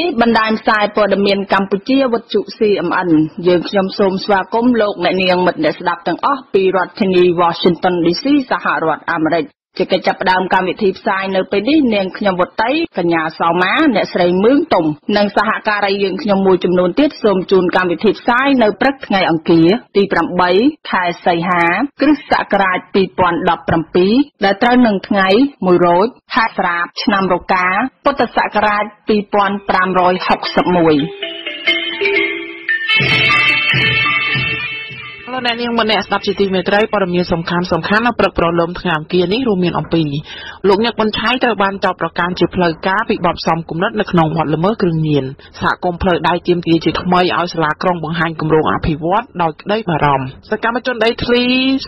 នេះបណ្ដាញផ្សាយព័ត៌មានកម្ពុជាវត្ថុ CMN យើងខ្ញុំសូមស្វាគមន៍លោកអ្នកនាងមិត្តអ្នកស្ដាប់ទាំងអស់ពីរដ្ឋធានី Washington DC សហរដ្ឋអាមេរិក ជាកិច្ចចាប់ផ្ដើមកម្មវិធីផ្សាយនៅពេលនេះនាងខ្ញុំវុតីកញ្ញាសោមាអ្នកស្រីមឿងទុំនិងសហការីយើងខ្ញុំមួយចំនួនទៀតសូមជូនកម្មវិធីផ្សាយនៅព្រឹកថ្ងៃអង្គារទី8ខែសីហា គ្រិស្តសករាជ2017ដែលត្រូវនឹងថ្ងៃ1រោចខែស្រាបឆ្នាំរកាពុទ្ធសករាជ2561 លោកអ្នកនាងម្នាក់ស្ដាប់ជាទីមេត្រីព័ត៌មានសំខាន់សំខាន់នៅព្រឹកព្រលឹមថ្ងៃអង្គារនេះរួមមានអំពីលោកញឹកប៊ុនឆៃត្រូវបានចោទប្រកាន់ជាផ្លូវការពីបទផ្សំគំនិតនៅក្នុងវត្តល្មើសគ្រឿងញៀនសហគមន៍ផ្លូវដៃទាមទារជាថ្មីឲ្យសាលាក្រុងបង្ហាញគម្រោងអភិវឌ្ឍដោយក្តីបារម្ភសកម្មជនដីធ្លី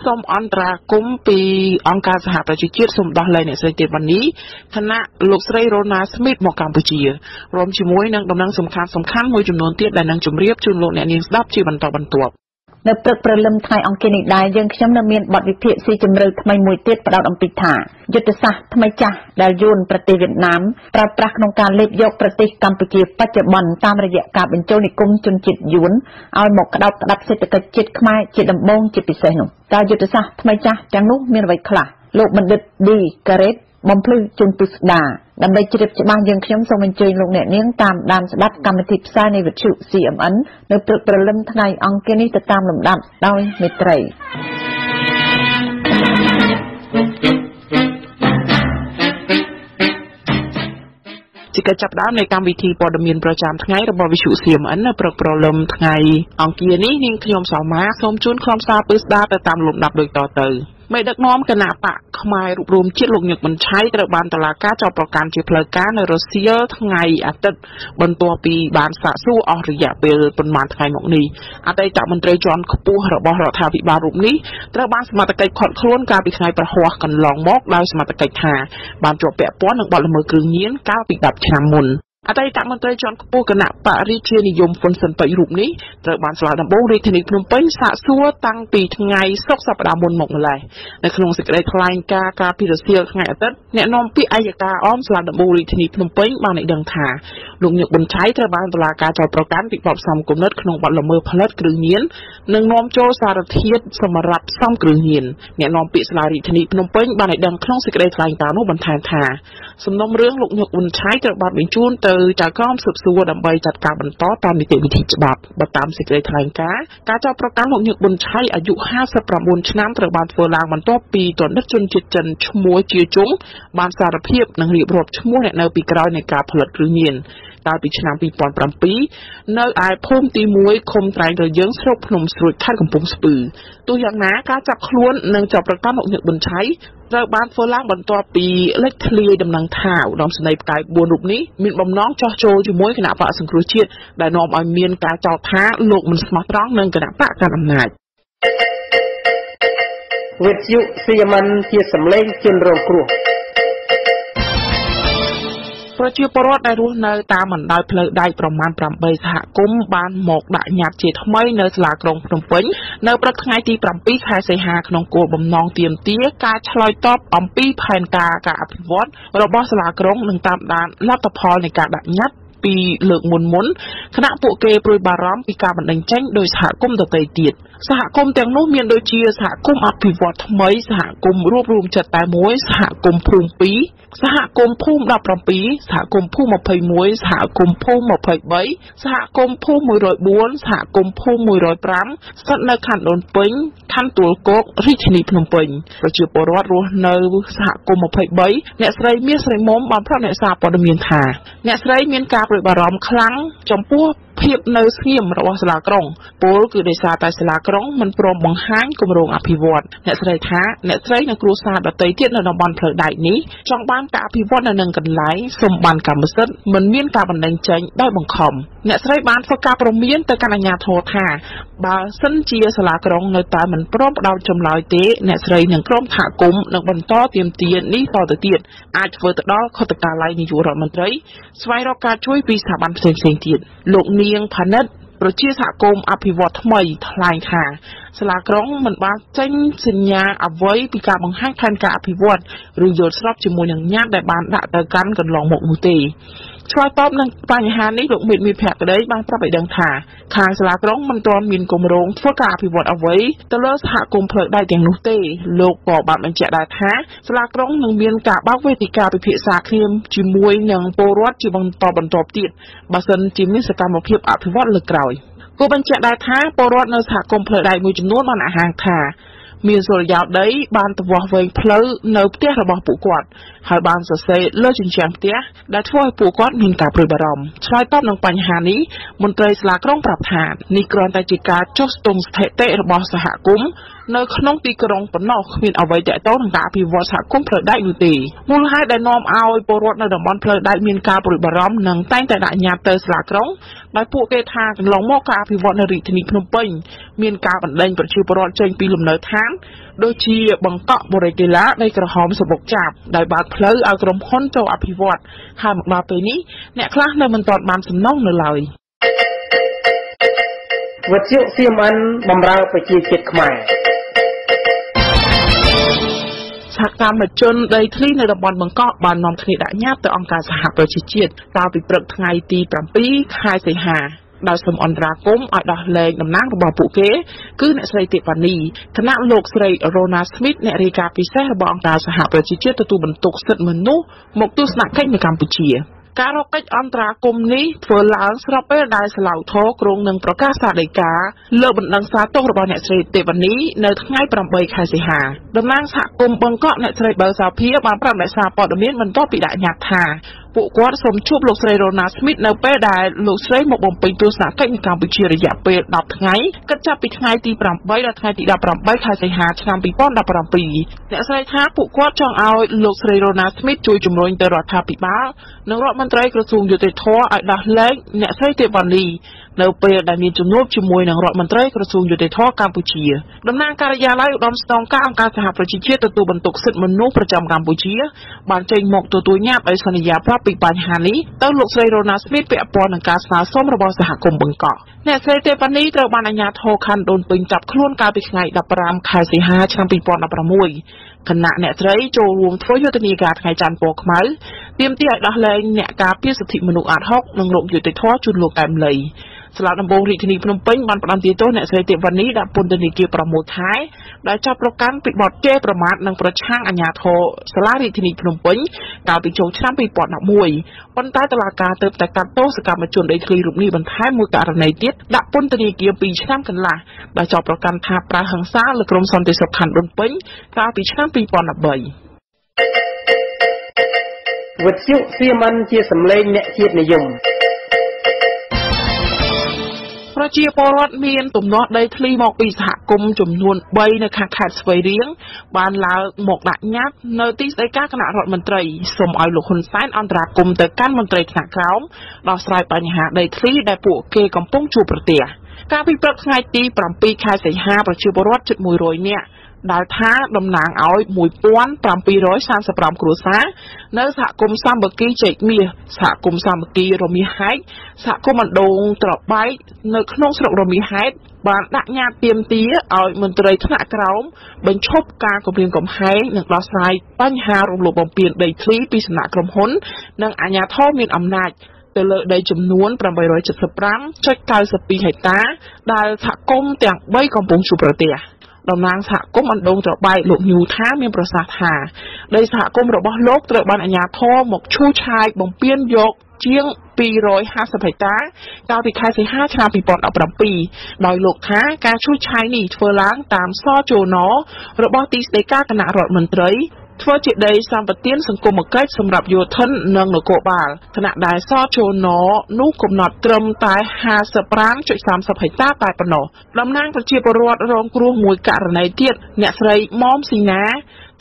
សូមអន្តរាគមន៍ពីអង្គការសហប្រជាជាតិសូមដោះលែងអ្នកស្រីទេវនីខណៈលោកស្រីរ៉ូណាស្មីតមកកម្ពុជារួមជាមួយនឹងដំណឹងសំខាន់សំខាន់មួយចំនួនទៀតដែលនឹងជម្រាបជូនលោកអ្នកនាងស្ដាប់ជាបន្តបន្ទាប់ នៅព្រឹកព្រលឹមថ្ងៃអង្គារនេះដែរយើងខ្ញុំនៅមានបទវិភាគស៊ីជម្រៅថ្មីមួយទៀតផ្ដោតអំពីថាយុទ្ធសាស្ត្រថ្មីចាស់ដែលយួនប្រទេសវៀតណាមប្រើប្រាស់ក្នុងការលេបយកប្រទេសកម្ពុជាបច្ចុប្បន្នតាមរយៈការបញ្ចូលនិគមជនជាតិយួនឲ្យមកក្តោបក្តាប់សេដ្ឋកិច្ចជាតិខ្មែរជាដំបូងជាពិសេសនោះតើយុទ្ធសាស្ត្រថ្មីចាស់ទាំងនោះមានអ្វីខ្លះលោកបណ្ឌិតឌីការ៉េត បំភ្លឺជូនពិស្ដាដើម្បីជ្រាបច្បាស់យើងខ្ញុំសូមអញ្ជើញលោកអ្នកនាងតាមដានស្ដាប់កម្មវិធីផ្សាយនៃវិទ្យុ CMN នៅព្រឹកព្រលឹមថ្ងៃអង្គារនេះទៅតាមលំដាប់ដោយមេត្រីជាកិច្ចចាប់ផ្ដើមនៃកម្មវិធីព័ត៌មានប្រចាំថ្ងៃរបស់វិទ្យុ CMN នៅព្រឹកព្រលឹមថ្ងៃអង្គារនេះនាងខ្ញុំសោមាសូមជូនខ្លឹមសារពិស្ដាទៅតាមលំដាប់ដូចតទៅ។ ไม่ดักน้อมกนาปะขมายรูปรวมเชิดลงหยกมันใช้กระบาลตลาก้าจอประการเชื้อเพลิงก้าในรัสเซียทั้งไงอาจจะบนตัวปีบานสะสู้อริยะเปรย์ปนมาทั้งไงหมกนี้อาจจะจับมันเตยจอนขปูหระบอหระทาวิบารุมนี้กระบาลสมัติเกยขอดคล้วนการปิดไงประหัวกันลองมอกได้สมัติเกยทาบานจวบแปะป้อนหนึ่งบอลละเมอคืนเงี้ยนก้าปิดดับชนามุน អតីតមន្ត្រីជាន់ខ្ពស់គណៈបរិជានិយមហ៊ុនស៊ិនប៉ិចរូបនេះត្រូវបានស្លាកដំបងរាជធានីភ្នំពេញសាកសួរតាំងពីថ្ងៃសុក្រសប្តាហ៍មុនមកម្ល៉េះនៅក្នុងសេចក្តីថ្លែងការណ៍ការពីរសៀលថ្ងៃអាទិត្យអ្នកនាំពាក្យអัยការអមស្លាកដំបងរាជធានីភ្នំពេញបានឲ្យដឹងថាលោកញឹកប៊ុនឆៃត្រូវបានតុលាការចោទប្រកាន់ពីបទផ្សំគំនិតក្នុងបទល្មើសផលិតគ្រឿងញៀននិងនាំចូលសារធាតុសម្រាប់ផ្សំគ្រឿងញៀនអ្នកនាំពាក្យសាលារាជធានីភ្នំពេញបានឲ្យដឹងក្នុងសេចក្តីថ្លែងការណ៍នោះបន្ថែមថាសំណុំរឿងលោកញឹកប៊ុនឆៃត្រូវបានបញ្ជូនទៅ ចៅក្រមស៊ើបសួរដើម្បីចាត់ការបន្តតាមនីតិវិធីច្បាប់បើតាមសេចក្តីថ្លែងការណ៍ការចោទប្រកាន់លោកញឹកប៊ុនឆៃអាយុ59ឆ្នាំត្រូវបានធ្វើឡើងបន្ទាប់ពីទណ្ឌិតជនជាតិចិនឈ្មោះជាជុងបានសារភាពនិងរៀបរាប់ឈ្មោះអ្នកនៅពីក្រោយនៃការផលិតគ្រឿងញៀន កាលពីឆ្នាំ2007នៅឯភូមិទី1ឃុំត្រែងរយើងស្រុកភ្នំស្រួចខេត្តកំពង់ស្ពឺទោះយ៉ាងណាការចាប់ខ្លួននិងចាប់ប្រកាន់លោកញឹកប៊ុនឆៃត្រូវបានធ្វើឡើងបន្ទាប់ពីលេចធ្លាយដំណឹងថាឧត្តមសេនីយ៍ផ្កាយ4រូបនេះមានបំណងចោះចូលជាមួយគណៈបកសង្គ្រោះជាតិដែលនាំឲ្យមានការចោទថាលោកមិនស្មោះត្រង់នឹងគណៈបកកណ្ដាលអំណាចវិទ្យុសៀមិនជាសម្លេងជនរងគ្រោះ ប្រជាពលរដ្ឋដែលរស់នៅតាមបណ្ដោយផ្លូវដែកប្រមាណ8សហគមន៍បានមកដាក់ញត្តិជាថ្មីនៅសាលាក្រុងភ្នំពេញនៅព្រឹកថ្ងៃទី7ខែសីហាក្នុងគោលបំណងទាមទារការឆ្លើយតបអំពីផែនការការអភិវឌ្ឍរបស់សាលាក្រុងនិងតាមដានលទ្ធផលនៃការដាក់ញត្តិ ពីលើកមុនមុនគណៈពួកគេព្រួយបារម្ភពីការបណ្ដឹងចេញដោយសហគមន៍ដទៃទៀតសហគមន៍ទាំងនោះមានដូចជាសហគមន៍អភិវឌ្ឍថ្មីសហគមន៍រួបរวมចិត្តតែមួយសហគមន៍ភូមិ2សហគមន៍ភូមិ17សហគមន៍ភូមិ21សហគមន៍ភូមិ23សហគមន៍ភូមិ104សហគមន៍ភូមិ105ស្ថិតនៅខណ្ឌដូនពេញខណ្ឌទួលគោករាជធានីភ្នំពេញប្រជាពលរដ្ឋរស់នៅសហគមន៍23អ្នកស្រីមាសស្រីមុំបានប្រាប់អ្នកសារព័ត៌មានថាអ្នកស្រីមានការ ព្រួយបារម្ភខ្លាំងចំពោះ ភាពនៅស្ងៀមរបស់សាលាក្រុងពលគឺដោយសារតែសាលាក្រុងមិនព្រមបង្ហាញគម្រោងអភិវឌ្ឍអ្នកស្រីថាអ្នកស្រីនិងគ្រួសារដទៃទៀតនៅតំបន់ផ្លូវដែកនេះចង់បានការអភិវឌ្ឍនៅនឹងកន្លែងសូមបានកម្មសិទ្ធិមិនមានការបណ្តេញចេញដោយបង្ខំអ្នកស្រីបានធ្វើការព្រមានទៅកាន់អាជ្ញាធរថាបើសិនជាសាលាក្រុងនៅតែមិនព្រមផ្ដោតចម្លើយទេអ្នកស្រីនិងក្រុមសហគមន៍នឹងបន្តទាមទារនេះតទៅទៀតអាចធ្វើទៅដល់ខុទ្ទកាល័យនាយករដ្ឋមន្ត្រីស្វែងរកការជួយពីស្ថាប័នផ្សេងៗទៀតលោកនា ីងផានិតប្រជាសហគមន៍អភិវឌ្ឍថ្មីថ្លែងថាសាលាក្រុងមិនបានចេញសញ្ញាអ្វីពីការបង្ហាញផែនការអភិវឌ្ឍឬយល់ស្របជាមួយនឹងញត្តិដែលបានដាក់ទៅកាន់កន្លងមកនោះទេ ឆ្លើយតបនឹងបញ្ហានេះលោកមេតមីភក្តីបានប្រាប់ឲ្យដឹងថាខាងសាលាក្រុងមិនទាន់មានគម្រោងធ្វើការអភិវឌ្ឍអ្វីទៅលើសហគមន៍ផ្លូវដែកទាំងនោះទេលោកក៏បានបញ្ជាក់ដែរថាសាលាក្រុងនឹងមានការបើកវេទិកាពិភាក្សាគ្នាជាមួយនឹងពលរដ្ឋជាបន្តបន្ទាប់ទៀតបើសិនជាមានសកម្មភាពអភិវឌ្ឍលើកក្រោយគូបញ្ជាក់ដែរថាពលរដ្ឋនៅសហគមន៍ផ្លូវដែកមួយចំនួនបានអះអាងថា មានសុរិយោដី បានទៅវាស់វែងផ្លូវនៅផ្ទះរបស់ពួកគាត់ហើយបានសរសេរលើជញ្ជាំងផ្ទះដែលធ្វើឲ្យពួកគាត់មានការព្រួយបារម្ភឆ្លើយតបនឹងបញ្ហានេះមន្ត្រីសាលាក្រុងប្រាប់ថានេះគ្រាន់តែជាការចុះស្ទង់ស្ថិតិរបស់សហគមន៍ នៅក្នុងទីក្រុងប៉ុណ្ណោះគ្មានអ្វីទាក់ទងនឹងការអភិវឌ្ឍសហគមន៍ផ្លូវដែកនោះទេមូលហេតុដែលនាំឲ្យពលរដ្ឋនៅតំបន់ផ្លូវដែកមានការព្រួយបារម្ភនិងតែងតែដាក់ញត្តិទៅសាលាក្រុងដោយពួកគេថាកន្លងមកការអភិវឌ្ឍនៅរាជធានីភ្នំពេញមានការបណ្ដេញប្រជាពលរដ្ឋចេញពីលំនៅឋានដូចជាបង្កក់បរិយាកីឡានៃក្រហមសបុកចាប់ដោយបើកផ្លូវឲ្យក្រុមហ៊ុនចូលអភិវឌ្ឍហើយមកដល់ពេលនេះអ្នកខ្លះនៅមិនទាន់បានសំណងនៅឡើយវត្ថុ CMN បំរើប្រជាជាតិខ្មែរ សហកម្មជនដីធ្លីនៅតំបន់បង្កក់បាននាំគ្នាដាក់ញត្តិទៅអង្គការសហប្រជាជាតិកាលពីព្រឹកថ្ងៃទី7ខែសីហាដោយសូមអន្តរាគមន៍ឲ្យដោះលែងតំណាងរបស់ពួកគេ គឺអ្នកស្រីទេប៉ានីគណៈលោកស្រី Rona Smith អ្នករាយការណ៍ពិសេសរបស់អង្គការសហប្រជាជាតិទទួលបន្ទុកសិទ្ធិមនុស្សមកទស្សនកិច្ចនៅកម្ពុជា។ ការរកកិច្ចអន្តរាគមន៍នេះធ្វើឡើងស្របពេលដែលស្លាវធរក្រុងនឹងប្រកាសសាដីកាលើបណ្ដឹងសារទោសរបស់អ្នកស្រីទេវនីនៅថ្ងៃ8ខែសីហាតំណាងសហគមន៍បង្កក់អ្នកស្រីបើសាភាបានប្រាប់អ្នកសារព័ត៌មានបន្ទាប់ពីដាក់ញត្តិថា ពួកគាត់សូមជួបលោកស្រី Rona Smith នៅពេលដែលលោកស្រីមកបំពេញទស្សនកិច្ចនៅកម្ពុជារយៈពេល10ថ្ងៃគិតចាប់ពីថ្ងៃទី8ដល់ថ្ងៃទី18ខែសីហាឆ្នាំ2017អ្នកស្រីថាពួកគាត់ចង់ឲ្យលោកស្រី Rona Smith ជួយជំរុញទៅរដ្ឋាភិបាលនិងរដ្ឋមន្ត្រីក្រសួងយុតិធធឲ្យដោះលែងអ្នកស្រីទេវ៉ានី នៅពេលដែលមានជំនួបជាមួយនឹងរដ្ឋមន្ត្រីក្រសួងយុតិធធកម្ពុជាតំណាងការិយាល័យឧត្តមស្នងការអង្គការសហប្រជាជាតិទទួលបន្ទុកសិទ្ធិមនុស្សប្រចាំកម្ពុជាបានចេញមកទទួលញត្តិឲ្យសន្យាប្រាប់ពីបញ្ហានេះទៅលោកស្រីរ៉ូណាស្មីតពាក់ព័ន្ធនឹងការស្នើសុំរបស់សហគមន៍បង្កក់អ្នកស្រីទេប៉ានីត្រូវបានអាជ្ញាធរខណ្ឌដូនពេញចាប់ខ្លួនកាលពីថ្ងៃ15ខែសីហាឆ្នាំ2016គណៈអ្នកស្រីចូលរួមធ្វើយុទ្ធនាការថ្ងៃច័ន្ទពណ៌ខ្មៅទាមទារឲ្យដោះលែងអ្នកការពារសិទ្ធិមនុស្សអាត6និងរោគយុត្តិធម៌ជូនលោកកែមលី សាលាដំបងរាជធានីភ្នំពេញបានផ្តន្ទាទោសអ្នកស្រីទេវនីដាក់ពន្ធនាគារ6ខែដែលចាប់ប្រកាន់ពីបទជេរប្រមាថនិងប្រឆាំងអាជ្ញាធរសាលារាជធានីភ្នំពេញកាលពីចូលឆ្នាំ2011ប៉ុន្តែតុលាការទើបតែកាត់ទោសសកម្មជនដីធ្លីរូបនេះបន្ថែមមួយករណីទៀតដាក់ពន្ធនាគារ2ឆ្នាំកន្លះដែលចាប់ប្រកាន់ថាប្រើហិង្សាលើក្រុមសន្តិសុខខណ្ឌដូនពេញកាលពីឆ្នាំ2013វិទ្យុសៀមអិនជាសម្លេងអ្នកជាតិនិយម ប្រជាពលរដ្ឋមានទំនាស់ដីធ្លីមកពីសហគមន៍ចំនួន3នៅខាងខេត្តស្វាយរៀងបានឡើងមកដាក់ញត្តិនៅទីស្តីការគណៈរដ្ឋមន្ត្រីសូមឲ្យលោកហ៊ុនសែនអន្តរាគមន៍ទៅកាន់មន្ត្រីថ្នាក់ក្រោមដោះស្រាយបញ្ហាដីធ្លីដែលពួកគេកំពុងជួបប្រទះកាលពីព្រឹកថ្ងៃទី7ខែសីហាប្រជាពលរដ្ឋជិត100នាក់ ដែលថាតំណាងឲ្យ1735គ្រួសារនៅសហគមន៍សាមគ្គីចេកមាសសហគមន៍សាមគ្គីរមាសហែកសហគមន៍អណ្ដូងត្របែកនៅក្នុងស្រុករមាសហែកបានដាក់ញត្តិទាមទារឲ្យមន្ត្រីថ្នាក់ក្រោមបញ្ឈប់ការគម្រាមកំហែងនិងដោះស្រាយបញ្ហារំលោភបំពានដីធ្លីពីសំណាក់ក្រុមហ៊ុន និងអាជ្ញាធរមានអំណាចទៅលើដីចំនួន875.92ហិកតា ដែលសហគមន៍ទាំង3កំពុងជួបប្រទះ តំណាងសហគមន៍អណ្ដូងត្របែកលោកញូថាមានប្រសាសន៍ថាដីសហគមន៍របស់លោកត្រូវបានអាជ្ញាធរមកឈូសឆាយបំពេញយកជាង250ហិកតាកាលពីខែសីហាឆ្នាំ2017ដោយលោកថាការឈូសឆាយនេះធ្វើឡើងតាមសជនរបស់ទីស្តីការគណៈរដ្ឋមន្ត្រី ធ្វើជាដីសម្បទានសង្គមកិច្ចសម្រាប់យោធិននិងនគរបាលខណៈដែលសជននោះកំណត់ត្រឹមតែ55.30ហិកតាតែប៉ុណ្ណោះតំណាងប្រជាពលរដ្ឋរងគ្រោះមួយករណីទៀតអ្នកស្រីមុំស៊ីណា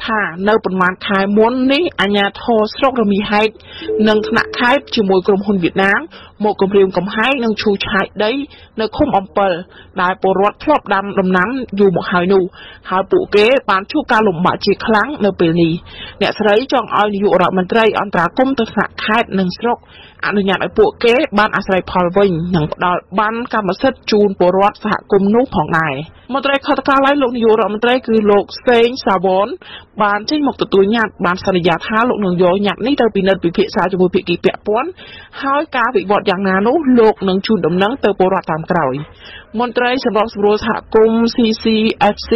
ថានៅប្រមាណខែមុននេះអាញាធរស្រុករមីហែកនិងថ្នាក់ខេត្តជាមួយក្រុមហ៊ុនវៀតណាមមកគម្រាមកំហែងនិងឈូសឆាយដីនៅឃុំអំពិលដែលពលរដ្ឋធ្លាប់ដាំដំណាំយូរមកហើយនោះហើយពួកគេបានជួបការលំបាកជាខ្លាំងនៅពេលនេះអ្នកស្រីចង់ឲ្យនាយករដ្ឋមន្ត្រីអន្តរាគមន៍ទៅថ្នាក់ខេត្តនិងស្រុក អនុញ្ញាតឲ្យពួកគេបានអាស្រ័យផលវិញនិងផ្ដល់បានកម្មសិទ្ធិជូនពលរដ្ឋសហគមន៍នោះផងដែរមន្ត្រីខេត្តកាឡៃលោកនាយករដ្ឋមន្ត្រីគឺលោកសេងសាវនបានចេញមកទទួលញត្តិបានសន្យាថាលោកនឹងយកញត្តិនេះទៅពិនិត្យពិភាក្សាជាមួយភាគីពាក់ព័ន្ធហើយការវិវត្ត យ៉ាងណានោះលោកនឹងជូនដំណឹងទៅពលរដ្ឋតាមក្រោយមន្ត្រីសម្របសម្រួលសហគមន៍ CCFC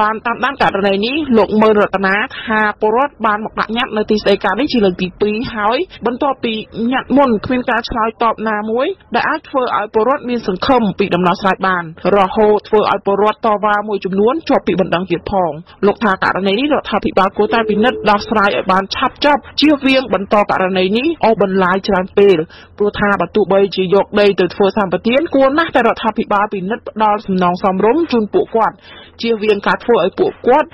បានតាមដានករណីនេះលោកមើលរតនាថាពលរដ្ឋបានមកដាក់ញត្តិនៅទីស្តីការនេះជាលើកទី2ហើយបន្ទាប់ពីញត្តិមុនគ្មានការឆ្លើយតបណាមួយដែលអាចធ្វើឲ្យពលរដ្ឋមានសង្ឃឹមពីដំណោះស្រាយបាន រហូតធ្វើឲ្យពលរដ្ឋតវ៉ាមួយចំនួនជាប់ពីបណ្ដឹងទៀតផងលោកថាករណីនេះរដ្ឋាភិបាលគួរតែពិនិត្យដោះស្រាយឲ្យបានឆាប់ចប់ជៀសវាងបន្តករណីនេះអូសបន្លាយច្រើនពេលព្រោះថាបើទោះបីជាយកដីទៅធ្វើសម្បទានគួរណាស់តែរដ្ឋាភិបាលពិនិត្យផ្ដល់សំណងសមរម្យជូនពួកគាត់ជៀសវាងការធ្វើឲ្យពួកគាត់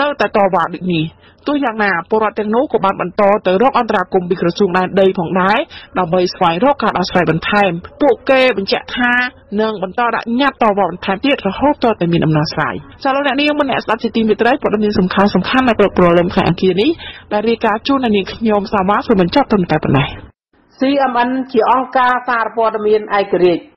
នៅតែតវ៉ាដូចនេះទោះយ៉ាងណាពលរដ្ឋទាំងនោះក៏បានបន្តទៅរកអន្តរាគមន៍ពីក្រសួងដែនដីផងដែរដើម្បីស្វែងរកការដោះស្រាយបន្ថែមពួកគេបញ្ជាក់ថានឹងបន្តដាក់ញត្តិតវ៉ាបន្ថែមទៀតរហូតទាល់តែមានដំណោះស្រាយចាលោកអ្នកនាងមិនអ្នកស្ដាប់ជាទីមេត្រីព័ត៌មានសំខាន់សំខាន់នៅព្រឹកព្រលឹមខែអង្គារនេះដែលរាយការណ៍ជូនអ្នកនាងខ្ញុំសាវ៉ាសូមបញ្ចប់ត្រឹមតែប៉ុណ្ណេះ CMN ជាអង្គការសារព័ត៌មានឯករាជ្យ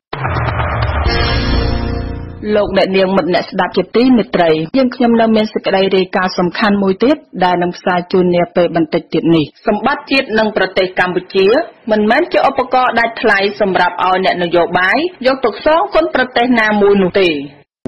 លោកអ្នកនាងមិត្តអ្នកស្ដាប់ជាទីមេត្រីយើងខ្ញុំនៅមានសេចក្តីរាយការណ៍សំខាន់មួយទៀតដែលនឹងផ្សាយជូននាពេលបន្តិចទៀតនេះសម្បត្តិជាតិនិងប្រទេសកម្ពុជាមិនមែនជាឧបករណ៍ដាច់ថ្លៃសម្រាប់ឲ្យអ្នកនយោបាយយកទៅសងគុណប្រទេសណាមួយនោះទេ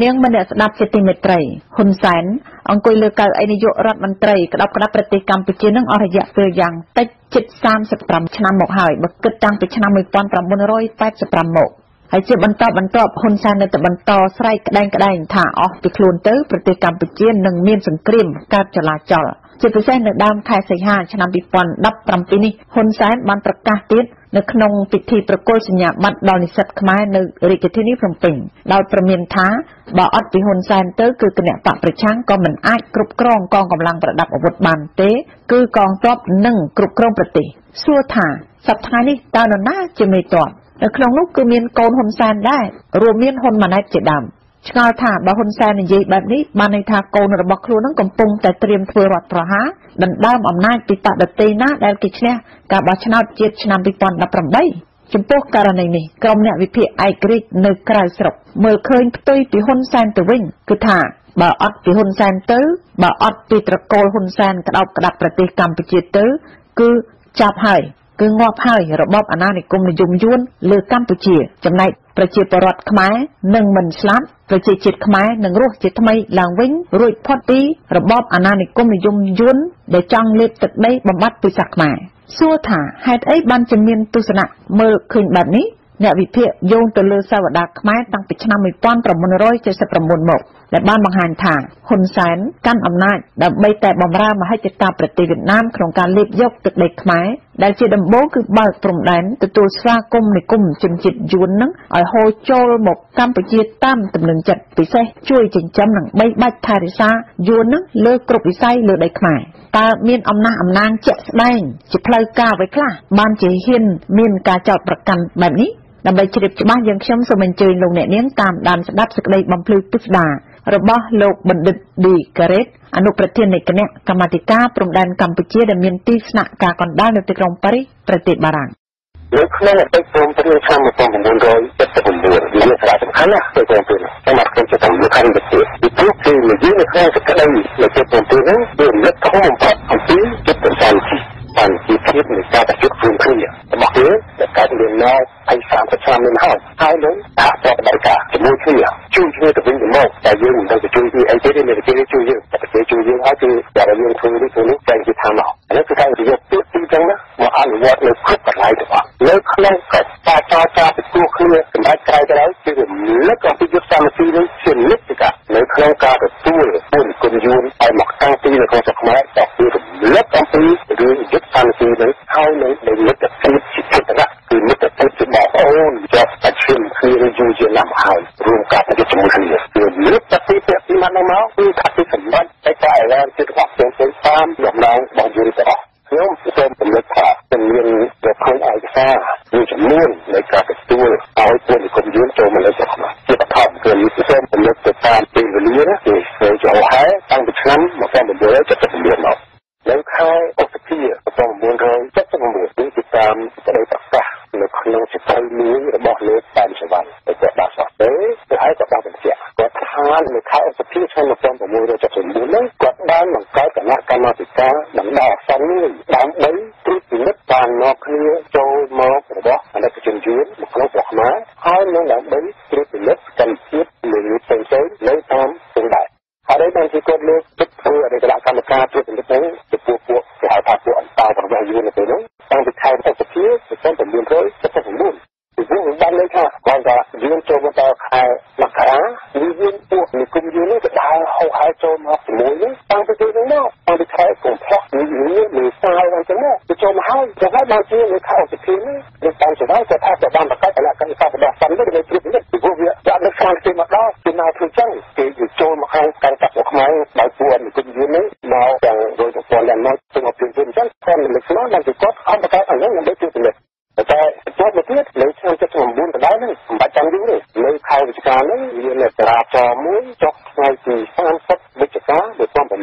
នាងមនៈស្ដាប់ជាទីមេត្រីហ៊ុនសែនអង្គុយលើកៅអីនាយករដ្ឋមន្ត្រីក្តាប់ក្តាប់ប្រទេសកម្ពុជានឹងអស់រយៈពេលយ៉ាងតិចជិត35ឆ្នាំមកហើយបើគិតតាំងពីឆ្នាំ1985មក ហើយជាបន្តបន្ទាប់ហ៊ុនសែននៅតែបន្តស្រែកក្តែងក្តែងថាអស់ពីខ្លួនទៅប្រទេសកម្ពុជានឹងមានសង្គ្រាមកើតចលាចលជាពិសេសនៅដើមខែសីហាឆ្នាំ2017នេះហ៊ុនសែនបានប្រកាសទៀតនៅក្នុងពិធីប្រគល់សញ្ញាបត្រដល់និស្សិតខ្មែរនៅរាជធានីភ្នំពេញដោយប្រមានថាបើអត់ពីហ៊ុនសែនទៅគឺគណៈបកប្រឆាំងក៏មិនអាចគ្រប់គ្រងកងកម្លាំងប្រដាប់អាវុធបានទេ គឺកងទ័ពនឹងគ្រប់គ្រងប្រទេសសួរថាសប្តាហ៍នេះតើនរណាជាមេទ័ព នៅក្នុងនោះគឺមានកូនហ៊ុនសែនដែររួមមានហ៊ុនម៉ាណែតជាដើមឆ្ងល់ថាបើហ៊ុនសែននិយាយបែបនេះបានន័យថាកូនរបស់ខ្លួននឹងកំពុងតែត្រៀមធ្វើរដ្ឋប្រហារដណ្ដើមអំណាចពីបដិទេណាដែលគេឈ្នះការបោះឆ្នោតជាតិឆ្នាំ2018ចំពោះករណីនេះក្រុមអ្នកវិភាគឯករាជ្យនៅក្រៅស្រុកមើលឃើញផ្ទុយពីហ៊ុនសែនទៅវិញគឺថាបើអត់ពីហ៊ុនសែនទៅបើអត់ពីត្រកូលហ៊ុនសែនក្តោបក្តាប់ប្រទេសកម្ពុជាទៅ គឺចាប់ហើយ គឺងាប់ហើយរបបអាណានិគមនិយមយួនលើកម្ពុជា ចំណែកប្រជាពលរដ្ឋខ្មែរនឹងមិនស្លាប់ប្រជាជាតិខ្មែរនឹងរស់ជាថ្មីឡើងវិញរួចផុតពីរបបអាណានិគមនិយមយួនដែលចង់លេបទឹកដីបំបត្តិពិសាខ្មែរសួរថាហេតុអីបានជាមានទស្សនៈមើលឃើញបែបនេះអ្នកវិភាគយោងទៅលើសាវតាខ្មែរតាំងពីឆ្នាំ1979មកដែលបានបង្ហាញថាហ៊ុនសែនកាន់អំណាចដើម្បីតែបម្រើមហិច្ឆតាប្រទេសវៀតណាមក្នុងការលេបយកទឹកដីខ្មែរដែលជាដំបូងគឺបើកព្រំដែនទទួលស្វាគមន៍និគមជនជាតិយួននឹងឲ្យហូរចូលមកកម្ពុជាតាមទំនឹងចិត្តពិសេសជួយចិញ្ចឹមនិងបីបាច់ថែរក្សាយួននឹងលើគ្រប់វិស័យលើដីខ្មែរតើមានអំណះអំណាងជាក់ស្ដែងជាផ្លូវការអ្វីខ្លះបានជាហ៊ានមានការចោទប្រកាន់បែបនេះដើម្បីជ្រាបច្បាស់យើងខ្ញុំសូមអញ្ជើញលោកអ្នកនាងតាមដានស្ដាប់សេចក្តីបំភ្លឺពិស្ដារ របស់លោកបណ្ឌិតឌីការ៉េតអនុប្រធាននៃគណៈកម្មាធិការព្រំដែនកម្ពុជាដែលមានទីស្នាក់ការកណ្ដាលនៅទីក្រុងប៉ារីសប្រទេសបារាំងនៅក្នុងអតីតព្រមព្រៀងឆ្នាំ1979វាសារៈសំខាន់ណាស់ទៅព្រមព្រៀងសម្រាប់ខ្ញុំជាតាមលោកខាងវិទ្យាពីព្រោះគឺនិយាយនៅក្នុងសេចក្តីនៃព្រមព្រៀងហ្នឹងវារំលឹកធំបំផុតអំពីចិត្តសន្តិភាព bằng lý thuyết người ta đã chúc phương khơi mặc dù là cái đường nào anh sáng có trăm lên hàng hai lớn hạ cho đại cả chỉ mua khơi chui khơi từ bên đường mông đại dương mình đang chui đi anh chế đến đây chế chui dương tập chế chui dương hai chui và đại dương thôi đi thôi lúc anh chỉ tham nào nó cứ thay việc tự tin rằng đó, mà ăn vọt nó khúc cả lại được nếu không phải ta cho ta thì cua khơi thì đã cái cái đấy, chứ lúc còn cái giúp sao mà đi chuyển lúc thì cả. Nếu không ca được tua buồn cùng yun ai mặc tăng ti là không sạch mãi đọc được lúc còn ti ហើយនៅនៃមិត្តភាពជាចិត្តគឺមិត្តភាពជាបងប្អូនជាប់តែឈាមគ្នាយូរជាណាស់ហើយ បានថាយួនចូលមកដល់ខែមកខាវាយួនពួកនិគមយួននេះក៏ដើរហោហើរចូលមកជាមួយនេះតាំងពីពេលនោះមកតាំងពីខែកុម្ភៈនេះនេះមេសាយហ្នឹងចឹងមកចូលមកហើយចឹងហើយបានជានៅខែឧសភានេះវាតាមច្បាប់គាត់ថាទៅបានប្រកាសអនុកម្មសាស្ត្ររបស់សិននេះដើម្បីព្រៀបនេះពីព្រោះវាដាក់នៅខាងទីមកដល់ពីណាធ្វើចឹងគេចូលមកខាងកាន់កាប់របស់ខ្មែរដោយពួកនិគមយួននេះមកទាំងរយប្រព័ន្ធយ៉ាងម៉េចទៅមកព្រៀបចឹងគាត់មិនលើកឡើងដល់គាត់អន្តរការអញ្ចឹងដើម្បីជួយពលិតតែគាត់មកទៀតនៅឆ្នាំ ការនេះវានៅចរាចរណ៍មួយចុះថ្ងៃទី30វិច្ឆិកា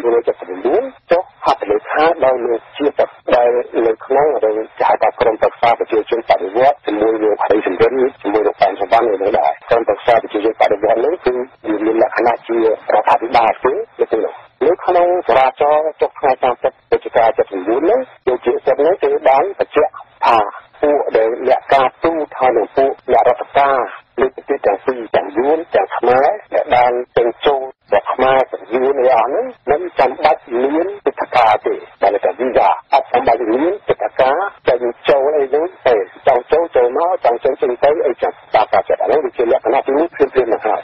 1979ចុះហត្ថលេខាដោយលោកជាតិដែលនៅក្នុងរយចាយថាក្រមប្រឹក្សាប្រជាជនបដិវត្តជាមួយលោកហៃសំរិនជាមួយលោកប៉ែនសំបាននៅដែរក្រមប្រឹក្សាប្រជាជនបដិវត្តនេះគឺវាមានលក្ខណៈជារដ្ឋាភិបាលទេនៅទីនោះនៅក្នុងចរាចរណ៍ចុះថ្ងៃ30វិច្ឆិកា79នេះលោកជាតិនេះគឺបានបញ្ជាក់ថាពួកដែលអ្នកការទូថាលោកពួកអ្នករដ្ឋការលើកទីទាំងពីរ ទាំងខ្មែរដែលបានទាំងចូលតែខ្មែរទាំងយូរនេះអស់នេះមិនចាំបាច់មានពិធីការទេតែតែវីសាអត់ចាំបាច់មានពិធីការចេញចូលអីហ្នឹងទេចង់ចូលចូលមកចង់ចេញចេញទៅអីចឹងតាមការចាត់អាហ្នឹងវាជាលក្ខណៈទីនេះព្រមព្រៀងមកហើយ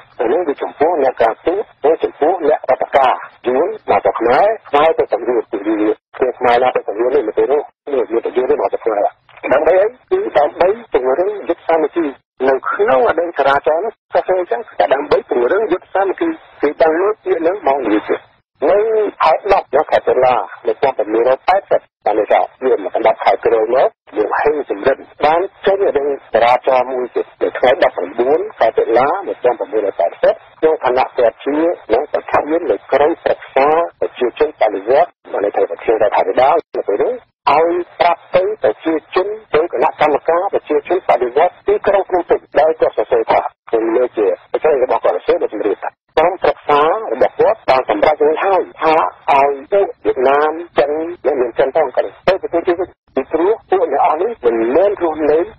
lớn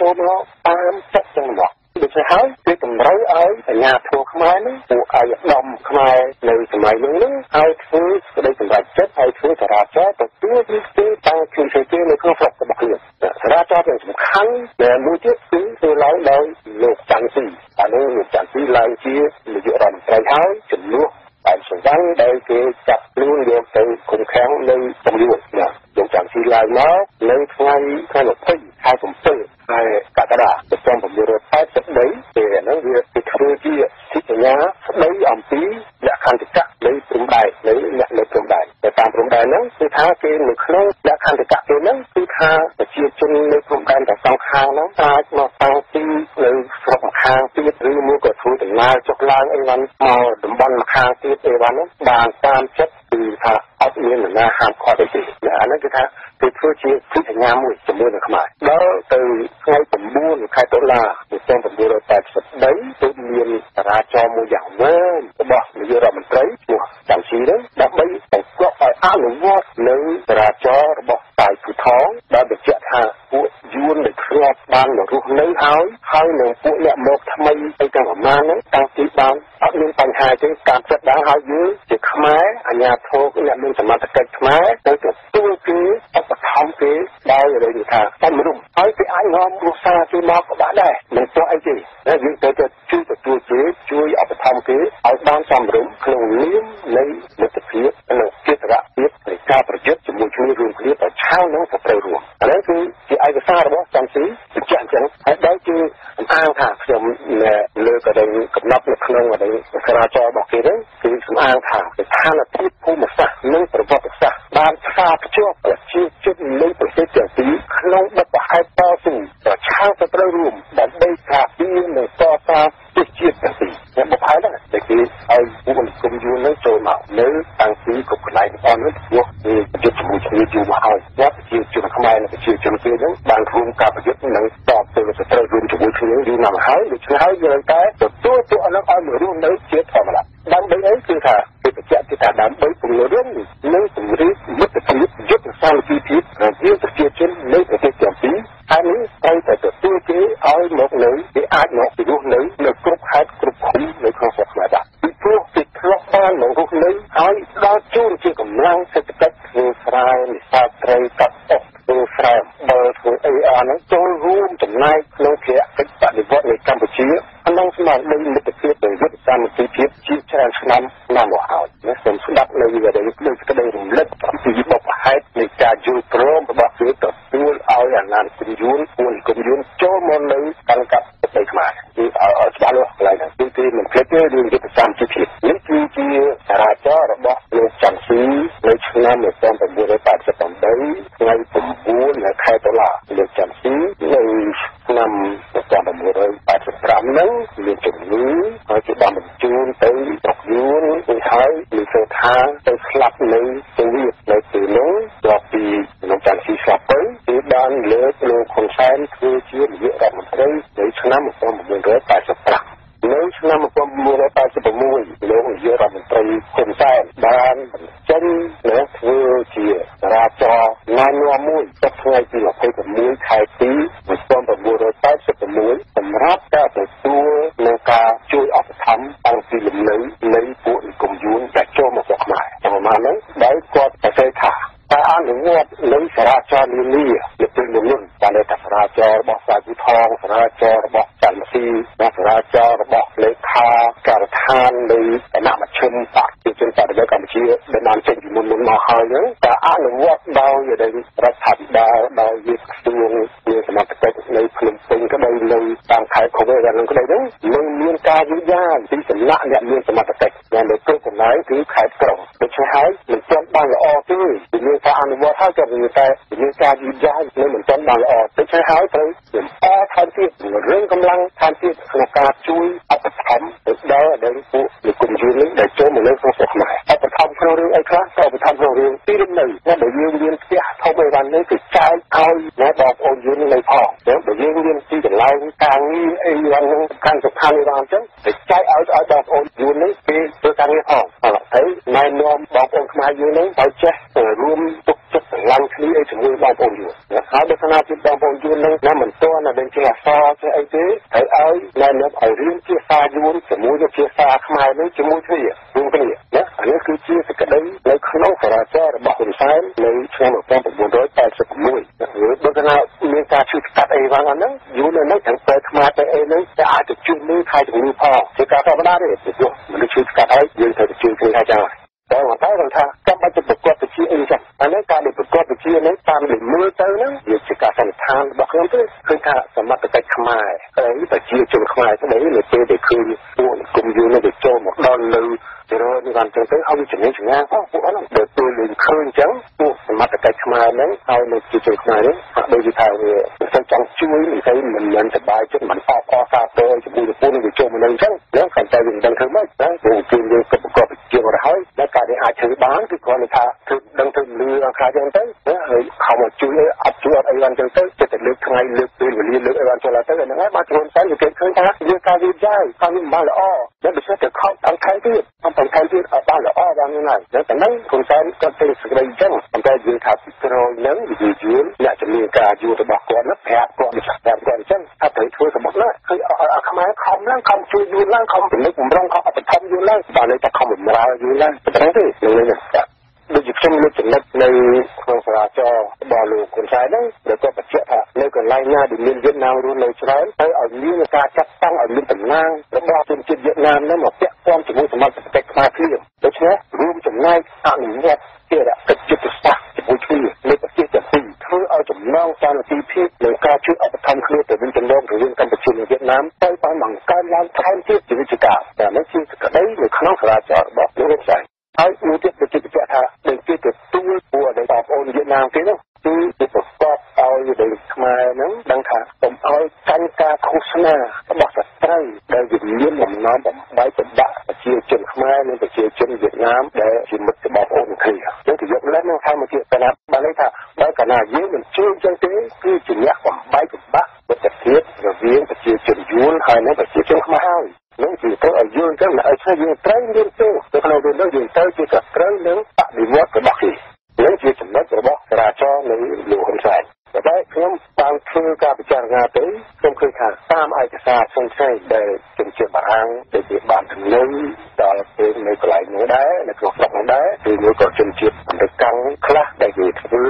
ចូលមកតាមចិត្តទាំងរបស់ដូច្នេះហើយគឺតម្រូវឲ្យអាជ្ញាធរខ្មែរនេះពួកឯកឧត្តមខ្មែរនៅសម័យនោះនេះឲ្យធ្វើសេចក្តីសម្រេចចិត្តឲ្យធ្វើចរាចរណ៍ទទួលឬស្ទើរតាមគឺសេចក្តីនៅក្នុងស្រុករបស់ខ្លួនចរាចរណ៍ទាំងសំខាន់ដែលមួយទៀតគឺធ្វើឡើងដោយលោកច័ន្ទទីអានេះលោកច័ន្ទទីឡើងជានាយករដ្ឋមន្ត្រីហើយជំនួសបានសម្ដែងដែលគេចាប់ខ្លួនយកទៅឃុំឃាំងនៅចំនួនលោកច័ន្ទទីឡើងមកនៅថ្ងៃថ្ងៃ20ខែកុម្ភៈ ខែកក្កដា1983ពេលហ្នឹងវាទៅធ្វើជាសិទ្ធិញ្ញាស្ដីអំពីលក្ខន្តិកៈនៃព្រំដែននៃអ្នកនៅព្រំដែន แต่ตามโรงแรมนั้นคือท้าเกมหรือเครื่งและการติดกับเกมนั้นคือท้าแต่เชียร์จนในโรงแรมแต่สองค้างนั้นตายมาตังตีหรือสองคางตีหรือมือกดทูถึงลายจกลางไอ้วันมาดมบอลมาคางตีไอ้วันนั้นบางตามเช็ดตีท่าอัฟเอียนหรือหน้าหามคอได้ตีนะอันั้นคือท้าคือผู้เชียร์ที่ถึงงามมุ่ยจมูกหนึ่งขมายแล้วตื่นให้ผมบูนใครตัวลาหรือเต็มผมบูนเราแต่สุดได้ต้วเมียนราจอมูอย่างเว้นบอกมือเรามันไตรตัวจังชีนั้นดับไป អនុវត្តនៅចរាចរណ៍របស់តាយភូថងដែលបញ្ជាក់ថាពួកយួនដែលធ្លាប់បានមករស់នៅហើយហើយនឹងពួកអ្នកមកថ្មីអីទាំងប្រមាណហ្នឹងតាំងពីបានអត់មានបញ្ហាទេតាមចិត្តដែរហើយយើងជាខ្មែរអាញាធរអ្នកមានសមត្ថកិច្ចខ្មែរទៅទទួលគេឧបត្ថម្ភគេដោយនិយាយថាតែមនុស្សហើយគេអាចនាំគ្រួសារគេមកក៏បានដែរមិនទាស់អីទេតែយើងទៅទៅជួយទទួលគេជួយឧបត្ថម្ភគេឲ្យបានសមរម្យក្នុងនាមនៃមិត្តភាពនិងចិត្តរៈភាពនៃ ការប្រយុទ្ធជាមួយគ្នារួមគ្នាប្រឆាំងនឹងសត្រូវរួមអានេះគឺជាឯកសាររបស់ចំស៊ីបញ្ជាក់អញ្ចឹងហើយដែលជាសំអាងថាខ្ញុំលើកទៅកំណត់នៅក្នុងចរាចរណ៍របស់គេហ្នឹងគឺសំអាងថាស្ថានភាពភូមិសាស្ត្រនិងប្រវត្តិសាស្ត្របានផ្សារភ្ជាប់ប្រជាជននៃប្រទេសទាំងពីរក្នុងបទប្រហែលតស៊ូប្រឆាំងសត្រូវរួមដើម្បីការពារនិងតតាទស្សជាតិទាំងពីរតែបបហើយហ្នឹងតែគេឲ្យពួក និគមយួនហ្នឹងចូលមកនៅតាំងពីគ្រប់កន្លែងអស់នោះព្រោះគេប្រយុទ្ធជាមួយគ្នាយូរមកហើយគាត់ប្រជាជនខ្មែរនិងប្រជាជនគេហ្នឹងបានរួមការប្រយុទ្ធនិងតបទៅសត្រូវរួមជាមួយគ្នាយូរណាស់មកហើយដូច្នេះហើយយើងតែទទួលពួកអនុឲ្យមករស់នៅជាធម្មតាដើម្បីអីគឺថាគេបញ្ជាក់ថាដើម្បីពង្រឹងនិងពង្រីកមិត្តភាពយុទ្ធសាស្ត្រភាពរវាងប្រជាជននៃប្រទេសទាំងពីរហើយនេះត្រូវតែទទួលគេឲ្យមកនៅគេអាចមកពីរស់នៅនៅគ្រប់ខេត្តគ្រប់ឃុំនៅក្នុងស្រុកខ្មែរដែរពីព្រោះគេធ្លាប់បានមករស់នៅហើយដល់ជូនជាកម្លាំងសេដ្ឋកិច្ចធ្វើស្រែនេសាទត្រីកាត់អុកធ្វើស្រែបើធ្វើអីអាហ្នឹងចូលរួមចំណែកក្នុងភារកិច្ចបដិវត្តនៃកម្ពុជាក្នុងស្មារតីមិត្តភាពនិងយុទ្ធសាស្ត្រនីតិភាពជាច្រើនឆ្នាំណាស់មកហើយណាសូមស្ដាប់នៅវិទ្យុលើក្តីរំលឹកអំពីបបហេតុនៃការយល់ព្រមរបស់គេទទួលឲ្យអាណានិគមយួនពួកនិគមយួនចូលមកនៅកាន់កាប់ប្រទេសខ្មែរគឺឲ្យច្បាស់លាស់កន្លែងហ្នឹងគឺគេមិនភ្លេចទេរឿងយុទ្ធសាស្ត្រជីវភាពនេះគឺជាចរាចរណ៍របស់លោកច័ន្ទស៊ីនៅឆ្នាំ1988ថ្ងៃ9នៅខែតុលាលោកច័ន្ទស៊ីនៅឆ្នាំ 1985ហ្នឹងមានជំងឺហើយគេបាន មានសមត្ថកិច្ចដែលនៅគ្រប់កន្លែងគឺខេត្តក្រុងដូច្នេះហើយមិនទាន់បានល្អទេពីការអនុវត្តហើយក៏មានតែមានការយឺតយ៉ាវនៅមិនទាន់បានល្អដូច្នេះហើយត្រូវជំអថែមទៀតរឿងកម្លាំងថែមទៀតក្នុងការជួយអបថំទៅដល់ដល់ពួកនិគមយួននេះដែលចូលមកនៅក្នុងស្រុកខ្មែរអបថំក្នុងរឿងអីខ្លះក៏អបថំក្នុងរឿងទីលំនៅដែលយើងមានផ្ទះធំអីវ៉ាន់នេះគឺចែកឲ្យអ្នកបងប្អូនយើងនៅផងចឹងបើយើងមានទីកន្លែងការងារអីវ៉ាន់ហ្នឹងសំខាន់សំខាន់អីវ៉ាន់ចឹងទៅចែកឲ្យឲ្យបងប្អូន យួននេះពេលធ្វើការងារផងហើយណែនាំបងប្អូនខ្មែរយើងនេះឲ្យចេះរួមទុកចិត្តស្រឡាញ់គ្នាឲ្យជាមួយបងប្អូនយួនហើយបើស្នាពីបងប្អូនយួននឹងណាមិនទាន់តែជាអសរចេះអីទេហើយឲ្យណែនាំឲ្យរៀនជាសាយួនជាមួយនឹងជាសាខ្មែរនេះជាមួយគ្នារួមគ្នាណា អានេះគឺជាសេចក្តីនៅក្នុងសារាចាររបស់ហ៊ុនសែននៅឆ្នាំ1986ឬបើថាមានការជួយស្កាត់អីផងហ្នឹងយូរនៅនេះទាំងពេលខ្មែរទៅអីហ្នឹងតែអាចទៅជួយមើលខែជំងឺផងជាការធម្មតាទេពីព្រោះមនុស្សជួយស្កាត់ហើយយើងត្រូវទៅជួយគ្នាថាចឹងតែគាត់តែគាត់ថាចាំបាច់ទៅប្រកបវិជ្ជាអីចឹងអានេះការដែលប្រកបវិជ្ជានេះតាមដែលមើលទៅហ្នឹងវាជាការសន្និដ្ឋានរបស់ខ្ញុំទេឃើញថាសមត្ថកិច្ចខ្មែរហើយប្រជាជនខ្មែរស្ដីនៅពេលដែលឃើញពួកគុំយូរនេះទៅចូលមកដល់លើ ទៅរកនេះបានចឹងទៅឲ្យវាជំនាញជំនាញផងពួកហ្នឹងដែលពេលលេងឃើញចឹងពួកសមត្ថកិច្ចខ្មែរហ្នឹងហើយនៅជាជនខ្មែរនេះហាក់ដូចជាថាវាមិនចង់ជួយនិយាយមិនមិនសប្បាយចិត្តមិនអបអរសាទរជាមួយប្រពន្ធវាចូលមកនឹងចឹងហ្នឹងគាត់តែវាមិនដឹងធ្វើម៉េចណាព្រោះគេយើងក៏ប្រកបជារហើយតែការដែលអាចធ្វើបានគឺគ្រាន់តែថាធ្វើដឹងធ្វើលឺអង្ការចឹងទៅ ៅ ហើយខំមកជួយអត់ជួយអត់អីបានចឹងទៅចិត្តតែលើកថ្ងៃលើកពេលវេលាលើកអីបានចូលទៅហ្នឹងហើយបានខ្លួនតែគេឃើញថាវាការវាចាយការវាមិនបានល្អតែបើសិនតែខំអង្គខែទៀតអំបន្ថែមទៀតឲ្យបានល្អបានហ្នឹងហើយតែហ្នឹងគុំសែនគាត់ទៅសេចក្តីអញ្ចឹងប៉ុន្តែយើងថាពីក្រោយហ្នឹងវិជាយួនអ្នកជំនាញការយួនរបស់គាត់ហ្នឹងប្រាប់គាត់ម្ចាស់ប្រាប់គាត់អញ្ចឹងថាត្រូវធ្វើសម្បត្តិណាគឺឲ្យខ្មែរខំឡើងខំជួយយួនឡើងខំពិនិត្យបំរុងខំអបថមយួនឡើងបានតែខំបំរើយួនឡើងប៉ុណ្ណឹងទេហ្នឹង ដូចជាខ្ញុំលើកចំណុចនៅក្នុងសាលាចររបស់លោកហ៊ុនសែនហ្នឹងដែលគាត់បញ្ជាក់ថានៅកន្លែងណាដែលមានវៀតណាមរស់នៅច្រើនហើយឲ្យមានការចាត់តាំងឲ្យមានតំណាងរបស់ជនជាតិវៀតណាមហ្នឹងមកពាក់ព័ន្ធជាមួយសមាជិកខ្មែរភ្លាមដូច្នេះរួមចំណែកអនុញ្ញាតជារកិច្ចយុទ្ធសាស្ត្រជាមួយគ្នាលើប្រទេសទាំងពីរធ្វើឲ្យចំណងសាមគ្គីភាពនិងការជួយឧបត្ថម្ភគ្នាទៅវិញទៅមករវាងកម្ពុជានិងវៀតណាមទៅបានបង្កើនឡើងថែមទៀតជាវិជ្ជាការតែនេះជាសក្តីនៅក្នុងសាលាចររបស់លោកហ៊ុនសែនហើយមួយទៀតប្រជាបញ្ជាក់ ថាដែលគេទទួលពួកដែលបងប្អូនវៀតណាមគេនោះគឺគេប្រកបឲ្យដែលខ្មែរហ្នឹងដឹងថាកុំឲ្យចាញ់ការឃោសនារបស់សត្រូវដែលវាមានបំណងបំបីសម្ដាក់ប្រជាជនខ្មែរនិងប្រជាជនវៀតណាមដែលជាមិត្តបងប្អូនគ្នាចឹងគេយកលេសនឹងថាមកទៀតតែបានន័យថាបើកាលណាយើងមិនជឿចឹងទេគឺជាអ្នកបំបីសម្បាក់វិទ្យាភាពរវាងប្រជាជនយួនហើយនិងប្រជាជនខ្មែរហើយនឹងជាទៅឲ្យយើងទៅឲ្យថាយើងត្រូវរៀនទៅទៅក្នុងរឿងនោះយើងទៅជាត្រូវនឹង បដិវត្តរបស់គេនឹងជាចំណុចរបស់ចរាចរណ៍នៅលោកហ៊ុនសែនតែខ្ញុំបានធ្វើការពិចារណាទៅខ្ញុំឃើញថាតាមឯកសារផ្សេងផ្សេងដែលជំនឿបារាំងដែលជាបានទំនើដល់ ពេលនៅកន្លែងនោះដែរនៅក្នុងស្រុកនោះដែរគឺមួយក៏ជំនឿអន្តរកម្មខ្លះដែលគេធ្វើ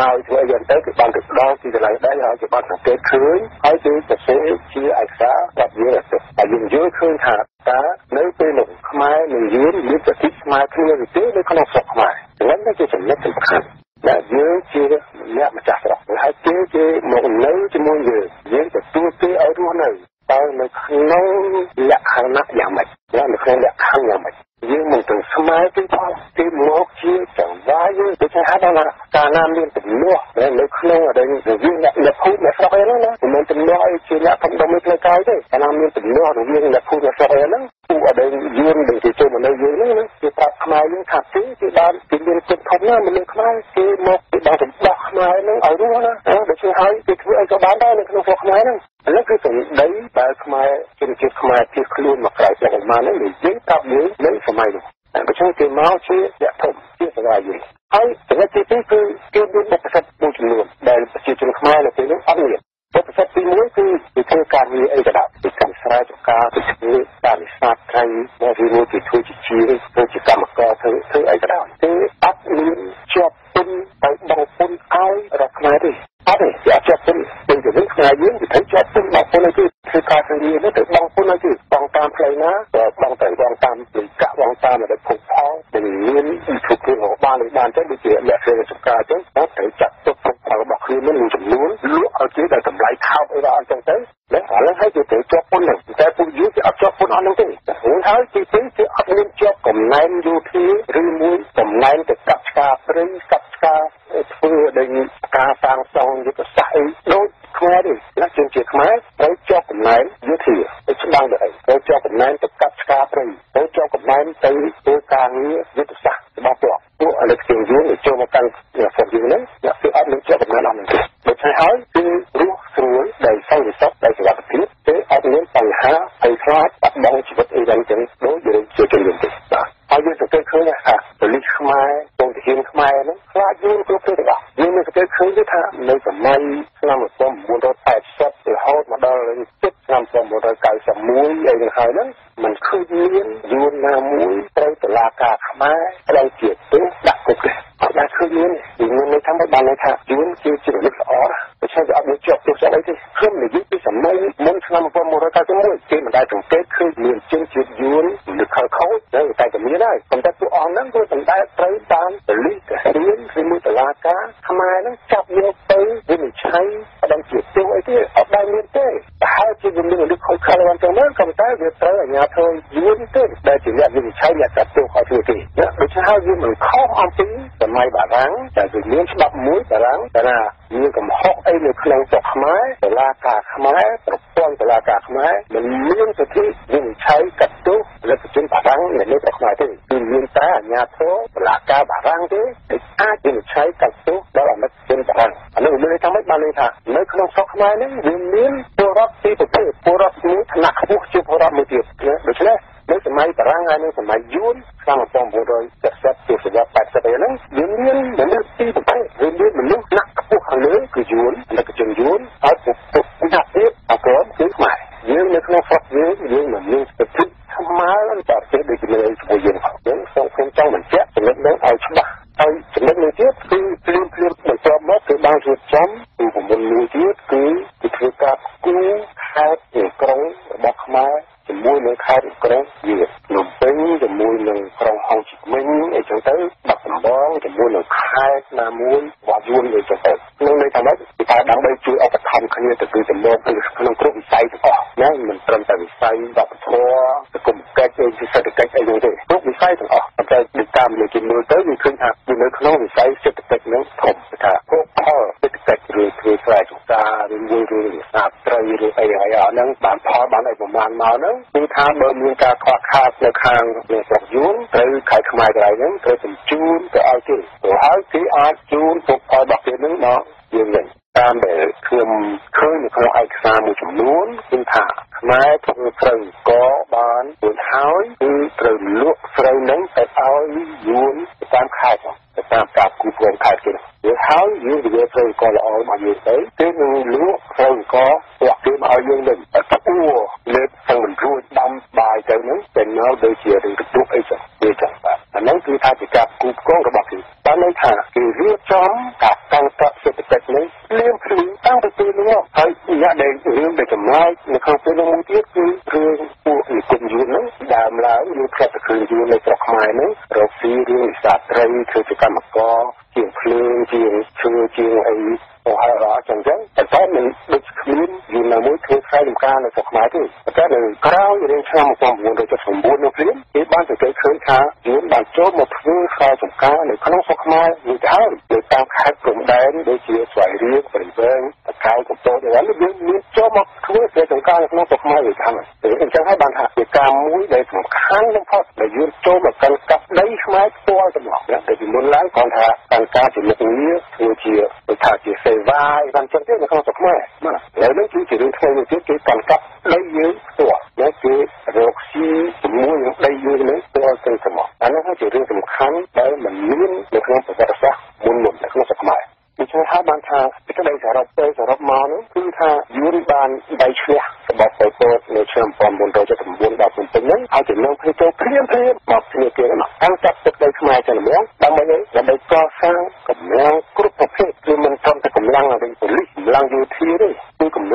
ណោយធ្វើយ៉ាងទៅគឺបានទៅដល់ទីកន្លែងដែរហើយគេបានសង្កេតឃើញហើយគឺសរសេរជាឯកសារប្រាប់យើងតែយើងយល់ឃើញថាតើនៅពេលនោះខ្មែរនិងយួនមានប្រតិស្មារតីគ្នាឬទេនៅក្នុងស្រុកខ្មែរចំណុចនេះជាចំណុចសំខាន់ដែលយើងជាអ្នកម្ចាស់ស្រុកហើយគេគេមកនៅជាមួយយើងយើងទទួលគេឲ្យរស់នៅតើនៅក្នុងលក្ខណៈយ៉ាងម៉េច នៅក្នុងលក្ខណៈយ៉ាងម៉េចយើងមិនទាំងស្មើទេផងគេមកជាចង្វាយយើងដូចថាដល់ការណាមានទំនាស់នៅក្នុងអីរវាងអ្នកអ្នកភូមិអ្នកស្រុកអីហ្នឹងណាមិនមែនទំនាស់អីជាអ្នកធំដុំផ្លូវកាយទេកាលណាមានទំនាស់រវាងអ្នកភូមិអ្នកស្រុកអីហ្នឹងពួកអីយួនដែលគេចូលមកនៅយើងហ្នឹងគេប្រាប់ខ្មែរយើងថាទីគេបានគេមានចិត្តធំណាមនុស្សខ្មែរគេមកគេបានសម្បោះខ្មែរហ្នឹងឲ្យរស់ណាដូច្នេះហើយគេធ្វើអីក៏បានដែរនៅក្នុងស្រុកខ្មែរហ្នឹង ឥឡូវគឺសម្ដីបើខ្មែរជនជាតិខ្មែរជិះខ្លួនមកក្រៅប្រមាណហ្នឹងនិយាយប្រាប់យើងនៅសម័យនោះតែបើជួយគេមកជាអ្នកធំជាសវាយហើយចំណុចទី2គឺគេមានបទពិសោធន៍មួយចំនួនដែលប្រជាជនខ្មែរនៅពេលនោះអត់មានបទពិសោធន៍ទី1គឺគេធ្វើការងារអីក៏ដោយពីកម្មស្រែចម្ការទៅធ្វើការនេសាទត្រីនៅទីមួយគេធ្វើជាជាធ្វើជាកម្មករធ្វើធ្វើអីក៏ដោយគឺអត់មានជាប់ទុនទៅបងពុនឲ្យរដ្ឋខ្មែរទេអត់ទេជាប់ជាប់ទុនពេលទៅវិញខ្មែរយើងទៅជាប់ទុនបងពុនឲ្យគេធ្វើការធ្វើងារនេះទៅបងពុនឲ្យគេបងតាមផ្លូវណាក៏បងទៅបងតាមលិកាក់បងតាមដែលភពផលដែលមានវិធីធ្វើបានបានទៅដូចជាលក្ខណៈសុខាចឹងត្រូវចាត់ទុកផលរបស់ខ្លួននឹងចំនួនលក់ឲ្យគេដែលតម្លៃថោកអីដល់អញ្ចឹងទៅតែឥឡូវហើយគេត្រូវជាប់ពុនហ្នឹងតែពួកយើងគេអត់ជាប់ពុនអស់ហ្នឹងទេហើយទីពីរគឺអត់មានជាប់កំណែនយោធាឬមួយកំណែនទៅកាប់ឆ្ការព្រៃកាប់ឆ្ការធ្វើដែលការសាងសង់យុទ្ធសាស្ត្រអីដូចខ្មែរទេណាជនជាតិខ្មែរត្រូវជាប់កំណែនយោធាទៅច្បាំងទៅអីត្រូវជាប់កំណែនទៅកាប់ឆ្ការព្រៃត្រូវជាប់កំណែនទៅធ្វើការងារយុទ្ធសាស្ត្ររបស់ពួកពួកអលិកជាងយើងចូលមកកាន់ស្រុកយើងហ្នឹងអ្នកគឺអត់មានជាប់កំណែនអស់ហ្នឹងទេដូច្នេះហើយគឺរស់ស្រួលដោយសន្តិសុខដោយសុខភាពទេអត់មានបញ្ហាអីខ្លាចបាត់បង់ជីវិតអីយ៉ាងចឹងដូចយើងជាជនយើងទេបាទហើយយើងសង្កេតឃើញថាប៉ូលីសខ្មែរពងទាហានខ្មែរហ្នឹងខ្លាចយើងគ្រប់គ្រងទាំងអស់យើងមានសង្កេតឃើញថានៅសម័យឆ្នាំ1980រហូតមកដល់ជិតឆ្នាំ1991អីហ្នឹងហើយហ្នឹងមិនមិនឃើញមានយួនណាមួយត្រូវតឡាការខ្មែរត្រូវជាទោសដាក់គុកទេអត់ ដែលឃើញមានយួននេះថាមិនបានន័យថាយួនគឺជាមនុស្សល្អណាដូច្នេះវាអត់មានជាប់ទោសអីទេខ្ញុំនិយាយពីសម័យមុនឆ្នាំ1991គេមិនដែលសង្កេតឃើញមានជនជាតិយួនឬខលខូចនៅតែតែមានហើយប៉ុន្តែពួកអស់ហ្នឹងគឺមិនដែលត្រូវបានពលិសរៀនឬមួយតឡាការខ្មែរហ្នឹងចាប់យកទៅវិនិច្ឆ័យអត់ជាទោសអីទេអត់ដែលមានទេ ប្រហែលជាវាមានមនុស្សខូចខលហ្នឹងទៅមើលក៏តែវាត្រូវអាជ្ញាធរយួនទេដែលជាអ្នកវិនិច្ឆ័យអ្នកចាប់ទោសឲ្យធ្វើទេដូច្នេះហើយវាមិនខុសអំពីសម័យបារាំងតែវាមានច្បាប់មួយបារាំងថាមានកំហុសអីនៅក្នុងស្រុកខ្មែរតឡាការខ្មែរប្រព័ន្ធតឡាការខ្មែរមិនមានសិទ្ធិវិនិច្ឆ័យកាត់ទោសលទ្ធជនបារាំងនៅលើស្រុកខ្មែរទេគឺមានតែអាជ្ញាធរតឡាការបារាំងទេដែលអាចវិនិច្ឆ័យកាត់ទោសដល់អនុជនបារាំងអានោះមានន័យថាម៉េចបានន័យថានៅក្នុងស្រុកខ្មែរនេះវាមានពលរដ្ឋពីរប្រភេទពលរដ្ឋមួយឋានៈខ្ពស់ជាពលរដ្ឋមួយទៀតដូច្នេះនៅសម័យបារាំងហើយនៅសម័យយួនឆ្នាំ1970ទសវត្សរ៍80ហ្នឹងវាមានមនុស្សពីរប្រភេទវាមានមនុស្សណាក់ខ្ពស់ខាងលើគឺយួនលក្ខជនយួនហើយពុកពុកណាក់ទៀតអក្រមគឺខ្មែរយើងនៅក្នុងស្រុកយើងយើងមិនមានសិទ្ធិស្មើនឹងប្រទេសដូចគ្នាជាមួយយើងយើងសូមខ្ញុំចង់បញ្ជាក់ចំណុចនេះឲ្យច្បាស់ហើយចំណុចនេះទៀតគឺភ្លាមភ្លាមបន្ទាប់មកគឺបានរៀបចំពីប្រមុនមួយទៀតគឺ គឺធ្វើការគូខេត្តក្រុងរបស់ខ្មែរជាមួយនឹងខេត្តក្រុងវាភ្នំពេញជាមួយនឹងក្រុងហុងជីមិញអីចឹងទៅបាត់ដំបងជាមួយនឹងខេត្តណាមួយរបស់យួនអីចឹងទៅក្នុងន័យថាម៉េចគឺថាដើម្បីជួយឧបត្ថម្ភគ្នាទៅគឺចំណងក្នុងគ្រប់វិស័យទាំងអស់ណាមិនត្រឹមតែវិស័យវប្បធម៌សង្គមកិច្ចអីសេដ្ឋកិច្ចអីហ្នឹងទេគ្រប់វិស័យទាំងអស់ប៉ុន្តែដូចតាមលើគេមើលទៅវាឃើញថាវានៅក្នុងវិស័យសេដ្ឋកិច្ចហ្នឹងធំថាហូបផល សេដ្ឋកិច្ចឬធ្វើស្រែចម្ការឬមួយឬសាស្ត្រីឬអីហើយអាហ្នឹងបានផលបានអីប្រមាណមកហ្នឹងគឺថាបើមានការខ្វះខាតនៅខាងស្រុកយួនត្រូវខេត្តខ្មែរកន្លែងហ្នឹងត្រូវបញ្ជូនទៅឲ្យគេទៅហើយគេអាចជូនពុកផលរបស់គេហ្នឹងមកយើងវិញតាមដែលខ្ញុំឃើញនៅក្នុងឯកសារមួយចំនួនគឺថាខ្មែរធ្វើស្រូវកបានរួចហើយគឺត្រូវលក់ស្រូវហ្នឹងទៅឲ្យយួនទៅតាមខេត្ត ទៅតាមការគូព្រមខេត្តគេវាហើយយើងនិយាយស្រូវកល្អរបស់យើងទៅគេនឹងលក់ស្រូវកពួកគេមកឲ្យយើងវិញតែតួលើកទាំងមិនរួចដាំបាយទៅហ្នឹងតែនៅដូចជារឿងកទុកអីចឹងវាចឹងបាទអាហ្នឹងគឺថាជាការគូព្រមរបស់គេបានន័យថាគេរៀបចំការតាំងតសេដ្ឋកិច្ចនេះភ្លាមភ្លាមតាំងពីពេលនោះហើយអ្នកដែលរឿងដែលចំណាយនៅក្នុងពេលនោះមួយទៀតគឺរឿងពួកនិគមយួនហ្នឹងដើមឡើងយើងផ្លាត់ទៅឃើញយួននៅស្រុកខ្មែរហ្នឹងរកស៊ីរឿងវិសាត្រីធ្វើជា កម្មករជាងភ្លើងជាងឈើជាងអីទៅហើយរអញ្ចឹងតែតែមិនដូចគ្មានយូរណាមួយធ្វើខ្សែចំការនៅស្រុកខ្មែរទេតែនៅក្រោយរៀងឆ្នាំ1979នោះព្រាមគេបានសង្កេតឃើញថាយួនបានចូលមកធ្វើខ្សែចំការនៅក្នុងស្រុកខ្មែរមួយទៅហើយនៅតាមខេត្តព្រំដែនដូចជាស្វាយរៀងព្រៃវែង តកៅកំពតអីហ្នឹងយើងមានចូលមកធ្វើខ្សែចំការនៅក្នុងស្រុកខ្មែរមួយទៅហើយអញ្ចឹងហើយបានថាជាការមួយដែលសំខាន់បំផុតដែលយួនចូលមកកាន់កាប់ដីខ្មែរផ្ទាល់ទាំងអស់តែពីមុនឡើងគាត់ថាកាន់ការជាមុខងារធ្វើជាថាជាសេវាអីបានចឹងទេនៅក្នុងស្រុកខ្មែរបាទឥឡូវនេះគឺជារឿងថ្មីមួយទៀតគេកាន់កាប់ដីយើងផ្ទាល់ណាគេរកស៊ីជាមួយនឹងដីយើងនេះផ្ទាល់ទៅទាំងអស់អានោះគឺជារឿងសំខាន់ដែលមិនមាននៅក្នុងប្រវត្តិសាស្ត្រមុនមុននៅក្នុងស្រុកខ្មែរដូ ច្នេះហើយបានថាពីក្តីសរុបទៅសរុបមកនោះគឺថាយួនបានដៃឈ្នះរបស់ប៉ុលពតនៅឆ្នាំ1979ដល់ពេញហ្នឹងហើយចំណងគ្នាចូលព្រាមព្រាមមកគ្នាគេមកតាំងចាប់ទឹកដីខ្មែរចឹងហ្មងដើម្បីអីដើម្បីកសាងកម្លាំងគ្រប់ប្រភេទគឺមិនត្រឹមតែកម្លាំងរបស់ប៉ូលីសកម្លាំងយោធាទេ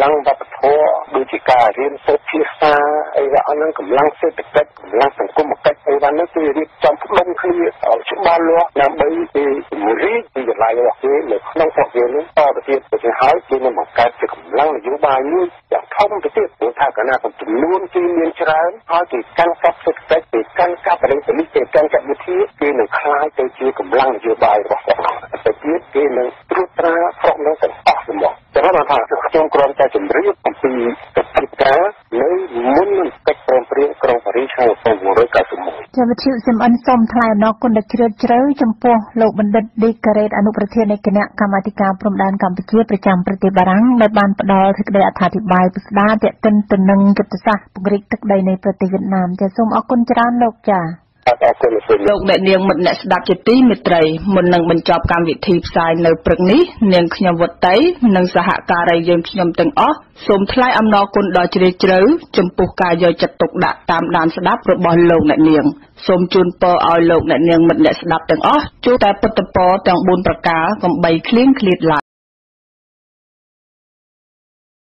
ลังบัฒนธรรมดูจิกาเรียนโซตที่ซาไอ้ว่อันนั้นกำลังเซตเฐกิกำลังสังคมเกตไอ้วันนั้นคือจำพลงคลีเอาชุบานล้วงนำไปที่มูรีที่าะไล่ออกเลยเลยน้องพวกเรื่องต่อประเทศประเทศหายที่ในหมอกการจะกำลังอยู่บายนี้อย่างท่องประเทศตัวท่ากันนะคนจำนวนที่เรียนเช้าหาที่กันกับเซตเฐกิที่กันกับอะไรเป็นเศรษฐกันกับวิธีที่นึ่งคล้ายไปที่กำลังอยู่บายของประเทศที่นึ่งตรุษตราพวกนั้นกันต่อสมอง ចឹងបានថាខ្ញុំគ្រាន់តែជម្រាបអំពីកិច្ចការនៅមុននឹងកិច្ចព្រមព្រៀងក្រុងប៉ារីសឆ្នាំ1991ចាវិទ្យុសិមអិនសូមថ្លែងអំណរគុណដ៏ជ្រាលជ្រៅចំពោះលោកបណ្ឌិតឌីការ៉េតអនុប្រធាននៃគណៈកម្មាធិការព្រំដែនកម្ពុជាប្រចាំប្រទេសបារាំងដែលបានផ្ដល់សេចក្តីអត្ថាធិប្បាយពិស្ដារទាក់ទិនទៅនឹងយុទ្ធសាស្ត្រពង្រីកទឹកដីនៃប្រទេសវៀតណាមចាសូមអរគុណច្រើនលោកចា អរគុណលោកលោកអ្នកនាងមិត្តអ្នកស្ដាប់ជាទីមេត្រីមុននឹងបញ្ចប់កម្មវិធីផ្សាយនៅព្រឹកនេះនាងខ្ញុំវុតីនិងសហការីយើងខ្ញុំទាំងអស់សូមថ្លែងអំណរគុណដ៏ជ្រាលជ្រៅចំពោះការយកចិត្តទុកដាក់តាមដានស្ដាប់របស់លោកអ្នកនាងសូមជូនពរឲ្យលោកអ្នកនាងមិត្តអ្នកស្ដាប់ទាំងអស់ជួបតែពុទ្ធពរទាំង4ប្រការកំបីគ្លៀងគ្លាតឡើយ